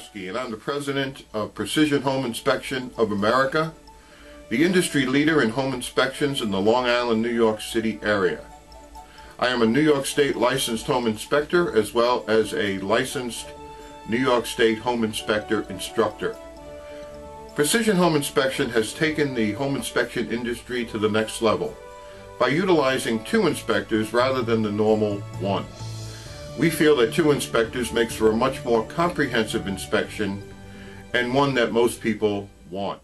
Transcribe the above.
Jurowski, and I'm the president of Precision Home Inspection of America, the industry leader in home inspections in the Long Island, New York City area. I am a New York State licensed home inspector as well as a licensed New York State home inspector instructor. Precision Home Inspection has taken the home inspection industry to the next level by utilizing two inspectors rather than the normal one. We feel that two inspectors makes for a much more comprehensive inspection and one that most people want.